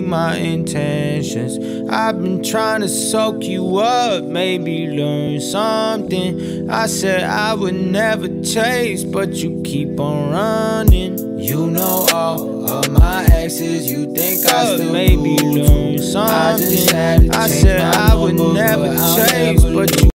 my intentions. I've been trying to soak you up, maybe learn something. I said I would never chase, but you keep on running. You know all of my exes, you think I still maybe learn something. I, I said I would never chase, but you